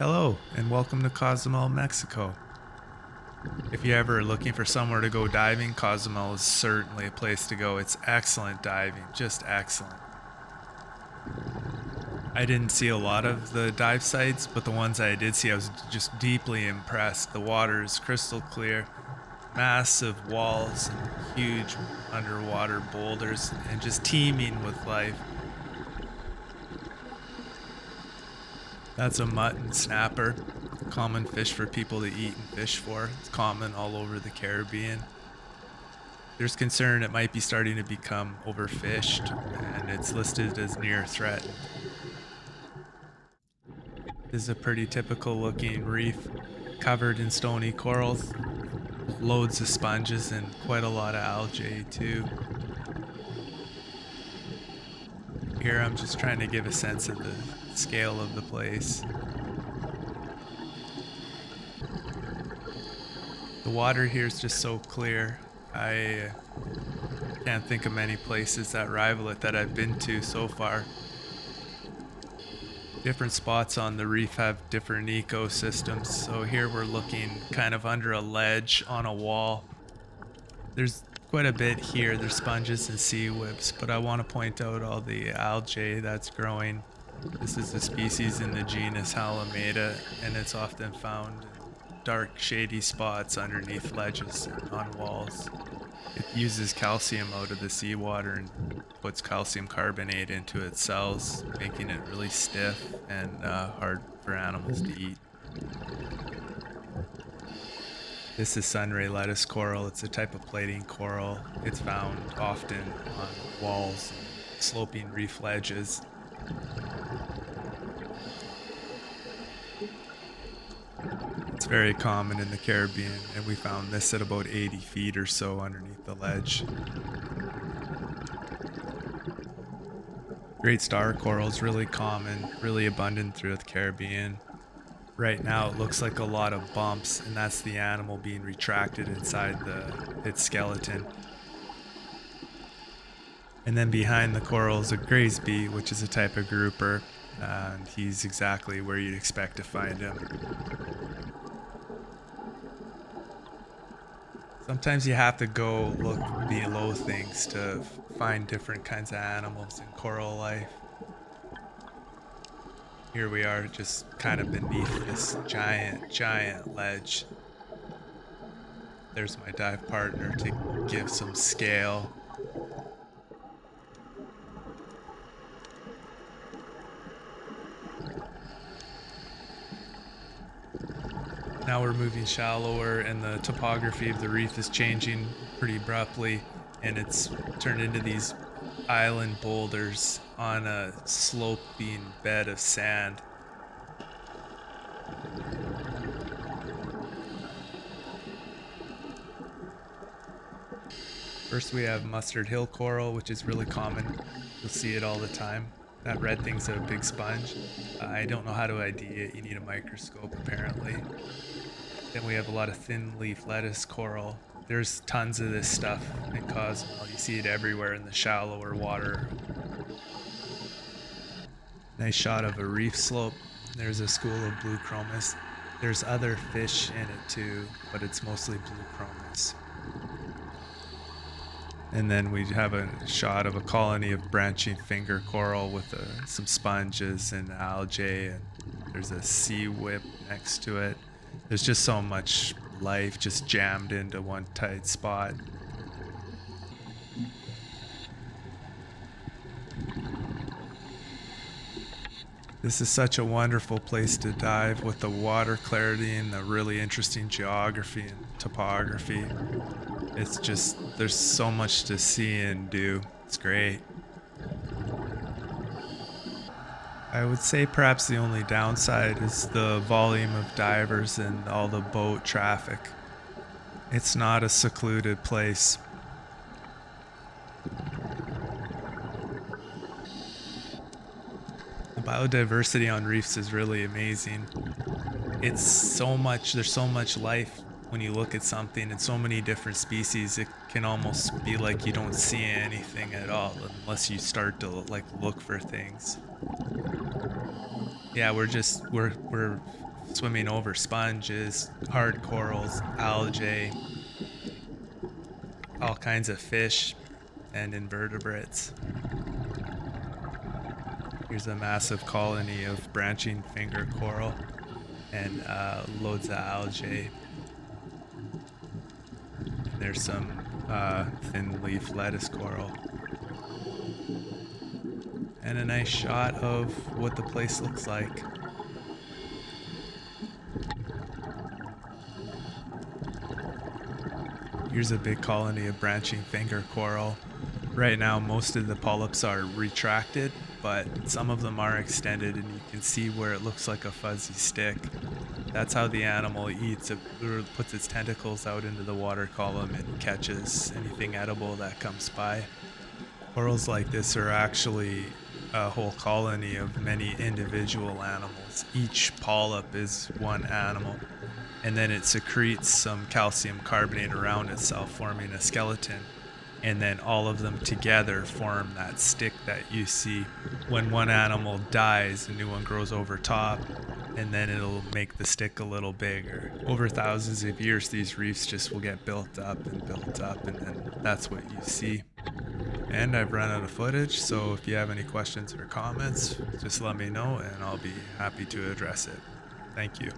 Hello, and welcome to Cozumel, Mexico. If you're ever looking for somewhere to go diving, Cozumel is certainly a place to go. It's excellent diving, just excellent. I didn't see a lot of the dive sites, but the ones I did see, I was just deeply impressed. The water is crystal clear, massive walls, and huge underwater boulders, and just teeming with life. That's a mutton snapper, common fish for people to eat and fish for. It's common all over the Caribbean. There's concern it might be starting to become overfished, and it's listed as near threat. This is a pretty typical looking reef, covered in stony corals, loads of sponges, and quite a lot of algae too. Here I'm just trying to give a sense of the scale of the place. The water here is just so clear. I can't think of many places that rival it that I've been to so far. Different spots on the reef have different ecosystems. So here we're looking kind of under a ledge on a wall. There's quite a bit here. There's sponges and sea whips, but I want to point out all the algae that's growing this is a species in the genus Halimeda, and it's often found in dark, shady spots underneath ledges and on walls. It uses calcium out of the seawater and puts calcium carbonate into its cells, making it really stiff and uh, hard for animals to eat. This is sunray lettuce coral. It's a type of plating coral. It's found often on walls, sloping reef ledges, very common in the Caribbean, and we found this at about 80 feet or so underneath the ledge. Great star coral is really common, really abundant throughout the Caribbean. Right now it looks like a lot of bumps, and that's the animal being retracted inside the its skeleton. And then behind the coral is a Graysby, which is a type of grouper, and he's exactly where you'd expect to find him. Sometimes you have to go look below things to find different kinds of animals in coral life. Here we are just kind of beneath this giant, giant ledge. There's my dive partner to give some scale. Now we're moving shallower and the topography of the reef is changing pretty abruptly and it's turned into these island boulders on a sloping bed of sand. First we have mustard hill coral, which is really common. You'll see it all the time. That red thing's a big sponge. I don't know how to ID it. You need a microscope apparently. Then we have a lot of thin leaf lettuce coral. There's tons of this stuff in Cozumel. You see it everywhere in the shallower water. Nice shot of a reef slope. There's a school of blue chromis. There's other fish in it too, but it's mostly blue chromis. And then we have a shot of a colony of branching finger coral with uh, some sponges and algae, and there's a sea whip next to it. There's just so much life just jammed into one tight spot. This is such a wonderful place to dive with the water clarity and the really interesting geography and topography. It's just, there's so much to see and do. It's great. I would say perhaps the only downside is the volume of divers and all the boat traffic. It's not a secluded place. The biodiversity on reefs is really amazing. It's so much, there's so much life when you look at something and so many different species, it can almost be like you don't see anything at all unless you start to like look for things. Yeah, we're just we're we're swimming over sponges, hard corals, algae, all kinds of fish and invertebrates. Here's a massive colony of branching finger coral and uh, loads of algae. There's some uh, thin leaf lettuce coral. And a nice shot of what the place looks like. Here's a big colony of branching finger coral. Right now, most of the polyps are retracted, but some of them are extended, and you can see where it looks like a fuzzy stick. That's how the animal eats. It puts its tentacles out into the water column and catches anything edible that comes by. Corals like this are actually a whole colony of many individual animals. Each polyp is one animal and then it secretes some calcium carbonate around itself, forming a skeleton. And then all of them together form that stick that you see. When one animal dies, a new one grows over top, and then it'll make the stick a little bigger. Over thousands of years, these reefs just will get built up and built up, and then that's what you see. And I've run out of footage, so if you have any questions or comments, just let me know and I'll be happy to address it. Thank you.